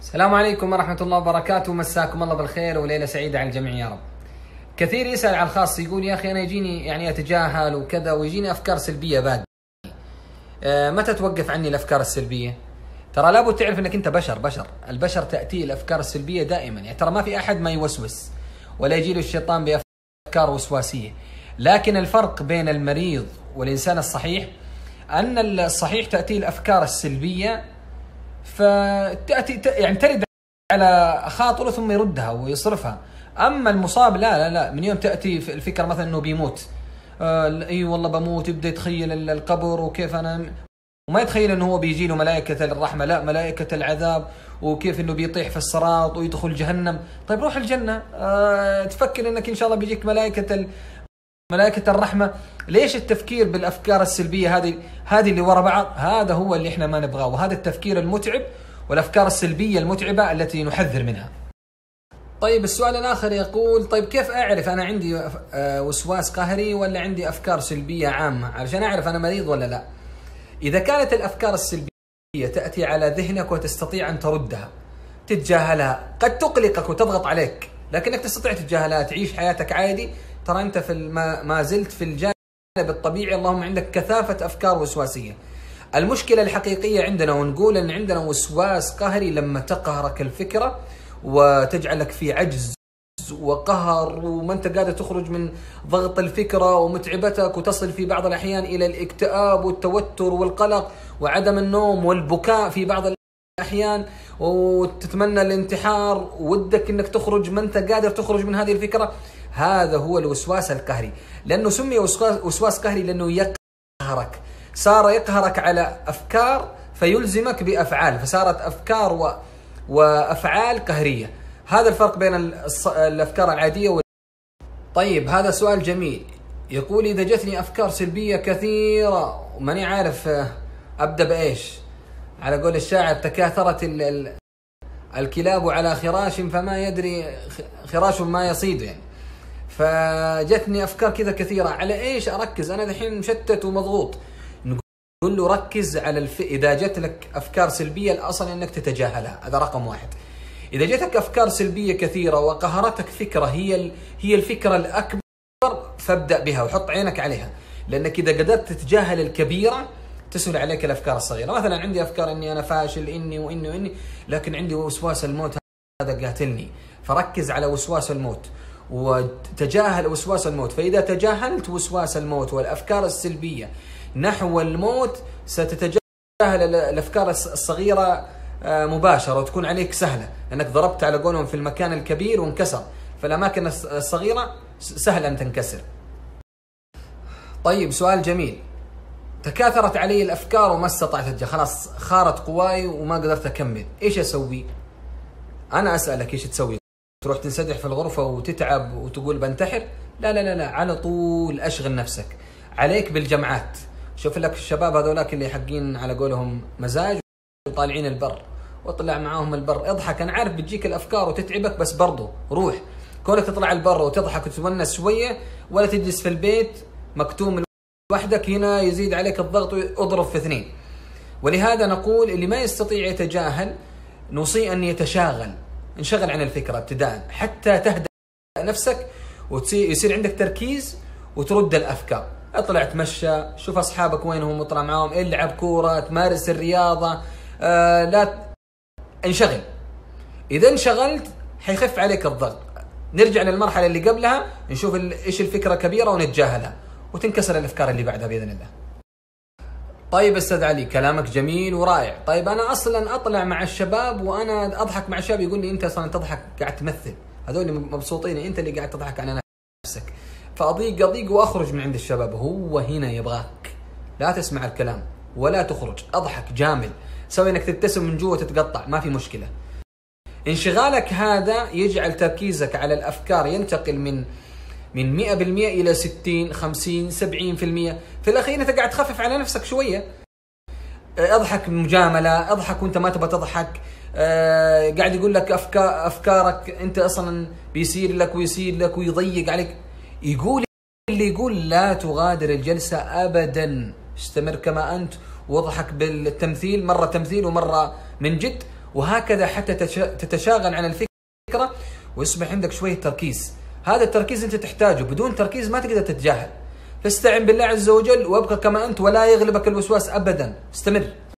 السلام عليكم ورحمة الله وبركاته مساكم الله بالخير وليلة سعيدة على الجميع يا رب. كثير يسأل على الخاص يقول يا أخي أنا يجيني يعني أتجاهل وكذا ويجيني أفكار سلبية بادية. آه متى توقف عني الأفكار السلبية؟ ترى لابد تعرف أنك أنت بشر بشر، البشر تأتي الأفكار السلبية دائما، يعني ترى ما في أحد ما يوسوس ولا يجي له الشيطان بأفكار وسواسية. لكن الفرق بين المريض والإنسان الصحيح أن الصحيح تأتي الأفكار السلبية فتاتي يعني ترد على خاطرة ثم يردها ويصرفها. أما المصاب لا لا لا من يوم تأتي الفكرة مثلا إنه بيموت. آه إي والله بموت يبدأ يتخيل القبر وكيف أنا وما يتخيل إنه هو بيجي له ملائكة الرحمة لا ملائكة العذاب وكيف إنه بيطيح في الصراط ويدخل جهنم. طيب روح الجنة. آه تفكر إنك إن شاء الله بيجيك ملائكة. ملائكة الرحمة ليش التفكير بالأفكار السلبية هذه هذه اللي ورا بعض؟ هذا هو اللي إحنا ما نبغاه وهذا التفكير المتعب والأفكار السلبية المتعبة التي نحذر منها. طيب السؤال الآخر يقول طيب كيف أعرف أنا عندي وسواس قهري ولا عندي أفكار سلبية عامة؟ علشان أعرف أنا مريض ولا لا. إذا كانت الأفكار السلبية تأتي على ذهنك وتستطيع أن تردها تتجاهلها قد تقلقك وتضغط عليك لكنك تستطيع تتجاهلها تعيش حياتك عادي ترى انت في ما, زلت في الجانب الطبيعي اللهم عندك كثافة أفكار وسواسية. المشكلة الحقيقية عندنا ونقول إن عندنا وسواس قهري لما تقهرك الفكرة وتجعلك في عجز وقهر وما أنت قادر تخرج من ضغط الفكرة ومتعبتك وتصل في بعض الأحيان إلى الاكتئاب والتوتر والقلق وعدم النوم والبكاء في بعض الأحيان وتتمنى الانتحار ودك إنك تخرج ما أنت قادر تخرج من هذه الفكرة. هذا هو الوسواس القهري. لأنه سمي وسواس قهري لأنه يقهرك. صار يقهرك على أفكار فيلزمك بأفعال. فصارت أفكار و... وأفعال قهرية. هذا الفرق بين. الأفكار العادية وال... طيب هذا سؤال جميل. يقول إذا جتني أفكار سلبية كثيرة وماني عارف أبدأ بإيش؟ على قول الشاعر تكاثرت ال... ال... الكلاب على خراش فما يدري خراش ما يصيد يعني. فجتني أفكار كذا كثيرة. على إيش أركز؟ أنا الحين مشتت ومضغوط. نقول له ركز على الف... إذا جت لك أفكار سلبية الأصل إنك تتجاهلها. هذا رقم واحد. إذا جتك أفكار سلبية كثيرة وقهرتك فكرة هي ال... هي الفكرة الأكبر فابدأ بها وحط عينك عليها. لأنك إذا قدرت تتجاهل الكبيرة تسهل عليك الأفكار الصغيرة. مثلا عندي أفكار إني أنا فاشل إني وإني وإني لكن عندي وسواس الموت هذا قاتلني. فركز على وسواس الموت وتجاهل وسواس الموت. فإذا تجاهلت وسواس الموت والأفكار السلبية نحو الموت ستتجاهل الأفكار الصغيرة مباشرة وتكون عليك سهلة. لأنك ضربت على قولهم في المكان الكبير وانكسر. فالأماكن الصغيرة سهل أن تنكسر. طيب سؤال جميل. تكاثرت علي الأفكار وما استطعت أتجاهل خلاص خارت قواي وما قدرت أكمل. إيش أسوي؟ أنا أسألك إيش تسوي؟ تروح تنسدح في الغرفة وتتعب وتقول بنتحر؟ لا لا لا لا. على طول أشغل نفسك. عليك بالجمعات. شوف لك الشباب هذولاك اللي حقين على قولهم مزاج وطالعين البر. واطلع معاهم البر. اضحك. أنا عارف بتجيك الأفكار وتتعبك بس برضو روح. كونك تطلع البر وتضحك وتتونس شوية ولا تجلس في البيت مكتوم لوحدك هنا يزيد عليك الضغط واضرب في اثنين. ولهذا نقول اللي ما يستطيع يتجاهل نوصي أن يتشاغل. انشغل عن الفكرة ابتداء. حتى تهدأ نفسك ويصير عندك تركيز وترد الأفكار. اطلع تمشى شوف أصحابك وينهم اطلع معاهم العب كورة تمارس الرياضة. آه لا انشغل. إذا انشغلت حيخف عليك الضغط. نرجع للمرحلة اللي قبلها نشوف إيش الفكرة كبيرة ونتجاهلها. وتنكسر الأفكار اللي بعدها بإذن الله. طيب أستاذ علي كلامك جميل ورائع. طيب أنا أصلا أطلع مع الشباب وأنا أضحك مع الشباب يقول لي أنت أصلا تضحك قاعد تمثل. هذول مبسوطين أنت اللي قاعد تضحك على نفسك. فأضيق أضيق وأخرج من عند الشباب. هو هنا يبغاك. لا تسمع الكلام ولا تخرج. أضحك جامل سوي إنك تبتسم من جوا وتتقطع. ما في مشكلة. انشغالك هذا يجعل تركيزك على الأفكار ينتقل من من 100% إلى 60 50 70% في الأخير أنت قاعد تخفف على نفسك شوية. أضحك مجاملة أضحك وأنت ما تبغى تضحك. أه قاعد يقول لك افكار أفكارك أنت أصلا بيصير لك ويصير لك ويضيق عليك. يقول اللي يقول لا تغادر الجلسة ابدا. استمر كما أنت واضحك بالتمثيل مرة تمثيل ومرة من جد. وهكذا حتى تتشاغل عن الفكرة. ويصبح عندك شوية تركيز. هذا التركيز انت تحتاجه. بدون تركيز ما تقدر تتجاهل. فاستعن بالله عز وجل وابقى كما انت ولا يغلبك الوسواس ابدا. استمر.